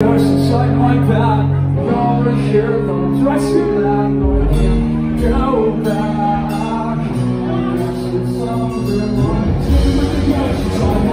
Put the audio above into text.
There's sunshine like that, you're here, don't dress you back, can't go back. It's something like